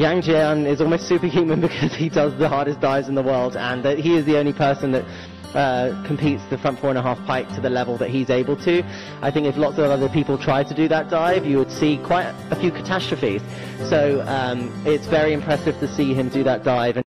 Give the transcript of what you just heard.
Yang Jian is almost superhuman because he does the hardest dives in the world, and that he is the only person that uh, competes the front four and a half pike to the level that he's able to. I think if lots of other people tried to do that dive, you would see quite a few catastrophes. So um, it's very impressive to see him do that dive.